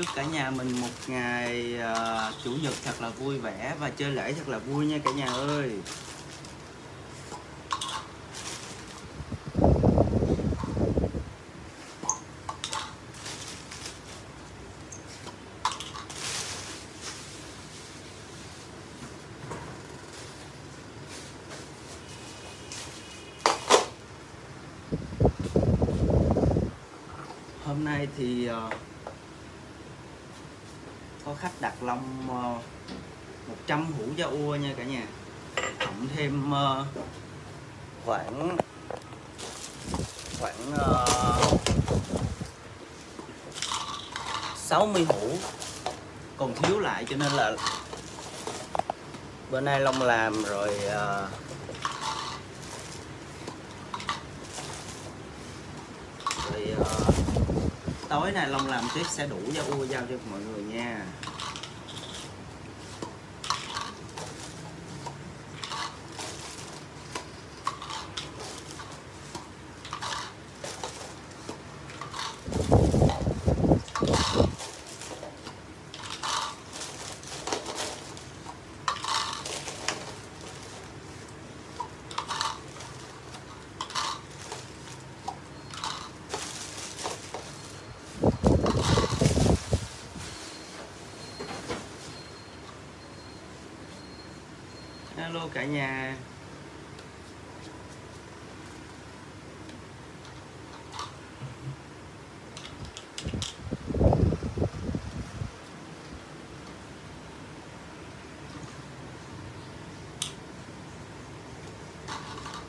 chúc cả nhà mình một ngày uh, chủ nhật thật là vui vẻ và chơi lễ thật là vui nha cả nhà ơi. Hôm nay thì uh, có khách đặt long ờ, 100 hũ da ua nha cả nhà. Cộng thêm ờ, khoảng khoảng ờ, uh, 60 hũ còn thiếu lại cho nên là bữa nay long làm rồi uh, rồi uh, tối nay long làm tiếp sẽ đủ cho ua giao cho mọi người nha. Cả nhà.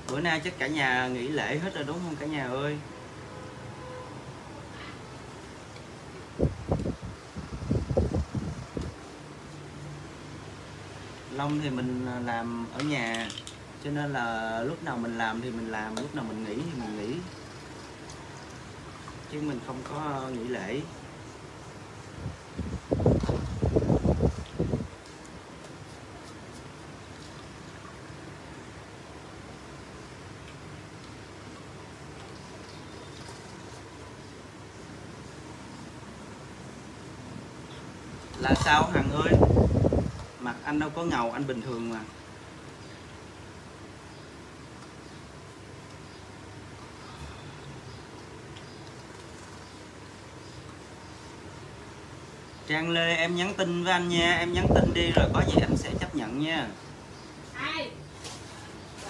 Bữa nay chắc cả nhà nghỉ lễ hết rồi đúng không cả nhà ơi? Lông thì mình à, làm ở nhà, cho nên là lúc nào mình làm thì mình làm, lúc nào mình nghỉ thì mình nghỉ. Chứ mình không có nghỉ lễ. Là sao hả? Anh đâu có ngầu anh bình thường mà. Trang Lê em nhắn tin với anh nha em nhắn tin đi rồi có gì anh sẽ chấp nhận nha. Ai?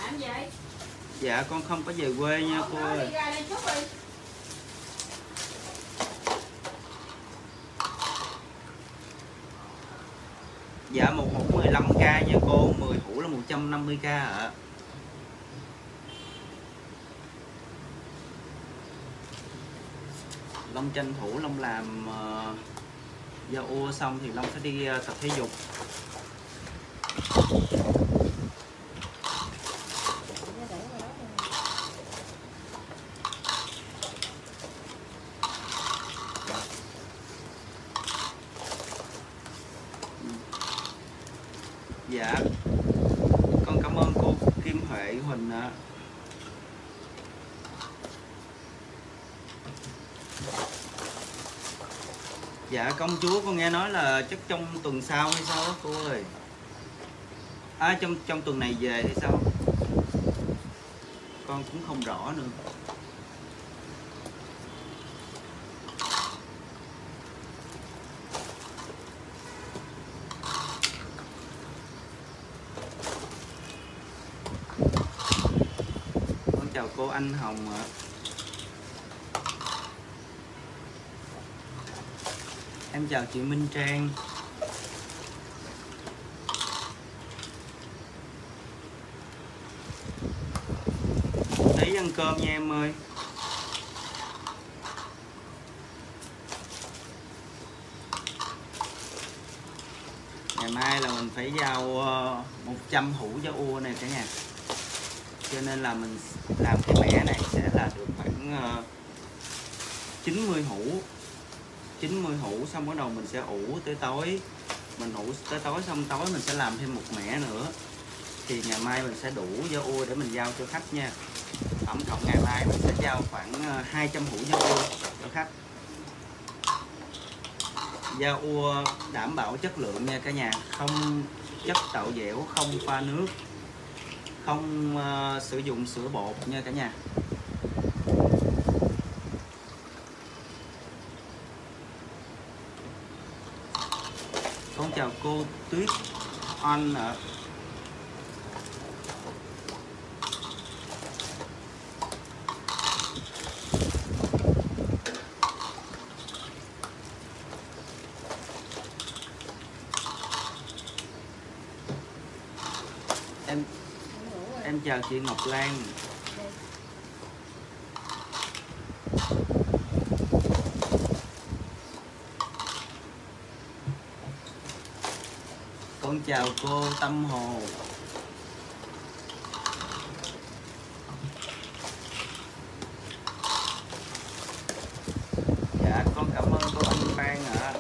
Làm gì? Dạ con không có về quê nha cô Đó, ơi. dạ một hũ 15k nha cô 10 hũ là 150k ạ. Long tranh thủ Long làm uh, da ua xong thì Long sẽ đi uh, tập thể dục dạ con cảm ơn cô Kim Huệ Huỳnh ạ dạ công chúa con nghe nói là chắc trong tuần sau hay sao đó cô ơi? À trong trong tuần này về hay sao? Con cũng không rõ nữa. Con chào cô Anh Hồng ạ. Em chào chị Minh Trang. Tí ăn cơm nha em ơi. Ngày mai là mình phải giao ờ, 100 hũ cho ua này cả nhà. Cho nên là mình làm cái mẻ này sẽ là được khoảng ờ, 90 hũ. 90 hũ xong bắt đầu mình sẽ ủ tới tối. Mình ủ tới tối xong tối mình sẽ làm thêm một mẻ nữa. Thì ngày mai mình sẽ đủ da ua để mình giao cho khách nha. Tổng cộng ngày mai mình sẽ giao khoảng ờ, 200 hũ da ua cho khách. Da ua đảm bảo chất lượng nha cả nhà. Không chất tạo dẻo không pha nước không uh, sử dụng sữa bột nha cả nhà. Con chào cô tuyết anh ạ. Em em chào chị Ngọc Lan. Con chào cô Tâm Hồ. Dạ con cảm ơn cô Anh Phan ạ.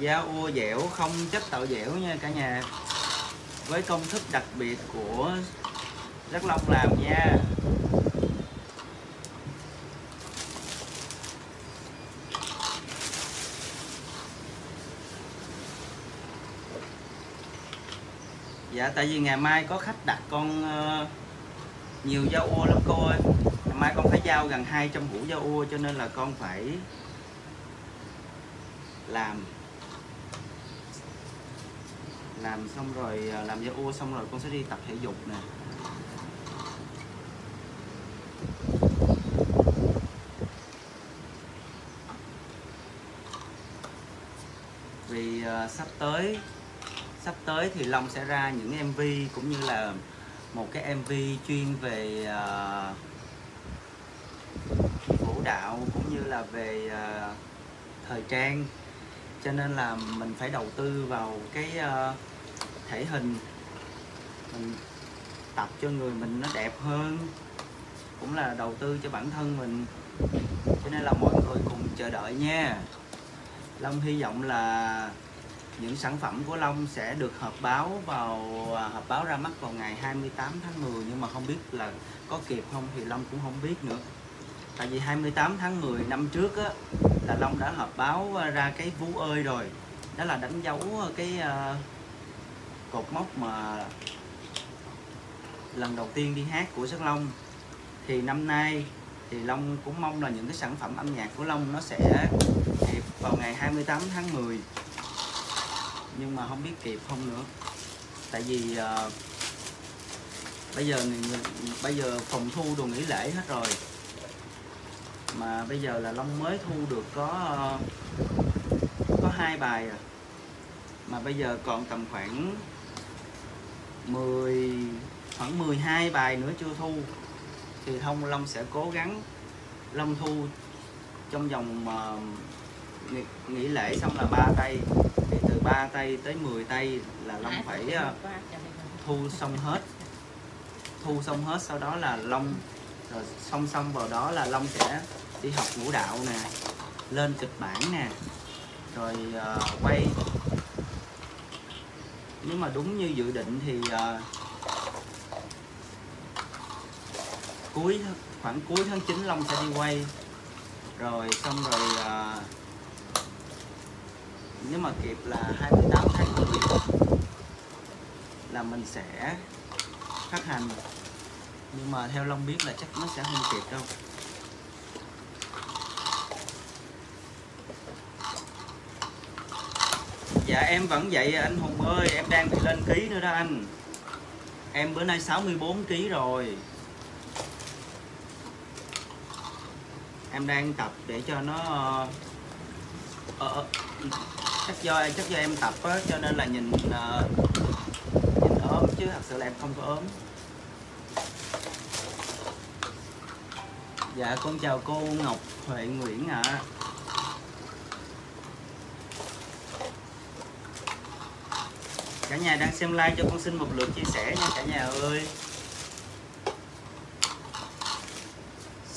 Da ua dẻo không chất tạo dẻo nha cả nhà. Với công thức đặc biệt của Rất Long làm nha. Dạ tại vì ngày mai có khách đặt con uh, nhiều da ua lắm cô ơi. Ngày mai con phải giao gần 200 hũ da ua cho nên là con phải làm. Làm xong rồi ờ, làm da ua xong rồi con sẽ đi tập thể dục nè. Vì uh, sắp tới sắp tới thì Long sẽ ra những MV cũng như là một cái MV chuyên về uh, vũ đạo cũng như là về uh, thời trang. Cho nên là mình phải đầu tư vào cái uh, thể hình. Mình tập cho người mình nó đẹp hơn cũng là đầu tư cho bản thân mình. Cho nên là mọi người cùng chờ đợi nha. Long hy vọng là những sản phẩm của Long sẽ được họp báo vào à, họp báo ra mắt vào ngày 28 tháng 10 nhưng mà không biết là có kịp không thì Long cũng không biết nữa. Tại vì 28 tháng 10 năm trước á là Long đã họp báo à, ra cái vú ơi rồi. Đó là đánh dấu à, cái uh, cột mốc mà lần đầu tiên đi hát của Sắc Long. Thì năm nay thì Long cũng mong là những cái sản phẩm âm nhạc của Long nó sẽ kịp vào ngày 28 tháng 10 nhưng mà không biết kịp không nữa. Tại vì uh, bây giờ người, bây giờ phòng thu đồ nghỉ lễ hết rồi. Mà bây giờ là Long mới thu được có uh, có hai bài à. Mà bây giờ còn tầm khoảng 10 khoảng 12 bài nữa chưa thu. Thì thông Long sẽ cố gắng Long thu trong vòng uh, nghỉ, lễ xong là ba tay thì từ 3 tay tới 10 tay là Long phải uh, thu xong hết. Thu xong hết sau đó là Long rồi song song vào đó là Long sẽ đi học vũ đạo nè lên kịch bản nè rồi uh, quay. Nếu mà đúng như dự định thì uh, cuối khoảng cuối tháng 9 Long sẽ đi quay. Rồi xong rồi uh, nếu mà kịp là 28 tháng 10 là mình sẽ phát hành. Nhưng mà theo Long biết là chắc nó sẽ không kịp đâu. Dạ em vẫn vậy anh Hùng ơi Em đang bị lên ký nữa đó anh. Em bữa nay 64 kg rồi. Em đang tập để cho nó uh, Chắc do chắc do em tập á Cho nên là nhìn uh, Nhìn ốm chứ thật sự là em không có ốm Dạ con chào cô Ngọc Huệ Nguyễn ạ à. cả nhà đang xem like cho con xin một lượt chia sẻ nha cả nhà ơi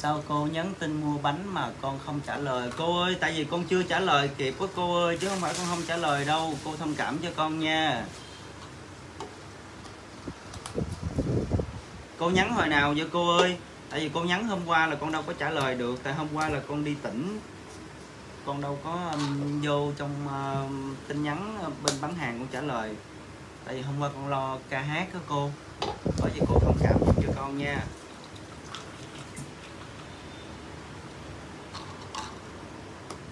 sao cô nhắn tin mua bánh mà con không trả lời? Cô ơi tại vì con chưa trả lời kịp với cô ơi chứ không phải con không trả lời đâu. Cô thông cảm cho con nha. Cô nhắn hồi nào vậy cô ơi? Tại vì cô nhắn hôm qua là con đâu có trả lời được. Tại hôm qua là con đi tỉnh. Con đâu có um, vô trong uh, tin nhắn um, bên bán hàng con trả lời. Tại vì hôm qua con lo ca hát đó cô. Bởi vì cô thông cảm cho con nha.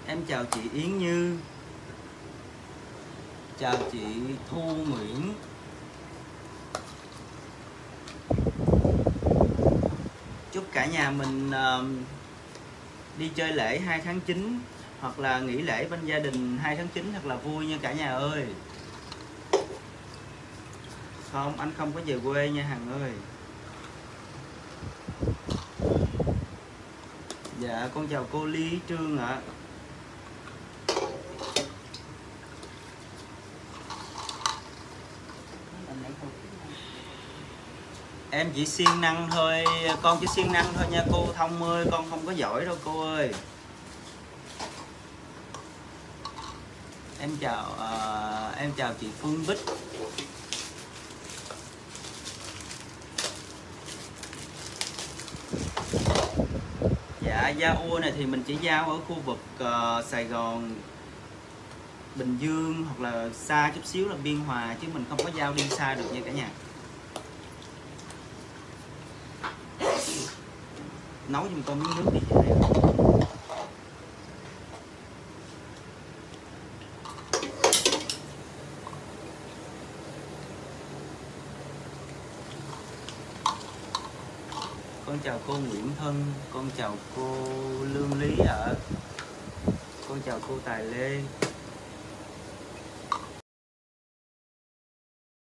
Em chào chị Yến Như. Chào chị Thu Nguyễn. Chúc cả nhà mình uh, đi chơi lễ 2 tháng 9 hoặc là nghỉ lễ bên gia đình 2 tháng 9 thật là vui nha cả nhà ơi. Không anh không có về quê nha hằng ơi. Dạ con chào cô lý trương ạ. Em chỉ siêng năng thôi con chỉ siêng năng thôi nha cô thông ơi con không có giỏi đâu cô ơi. Em chào uh, em chào chị Phương Bích. Dạ giao này thì mình chỉ giao ở khu vực uh, Sài Gòn Bình Dương hoặc là xa chút xíu là Biên Hòa chứ mình không có giao đi xa được nha cả nhà. Nấu giùm con miếng nước đi. Này con chào cô Nguyễn Thân con chào cô Lương Lý ở, con chào cô Tài Lê.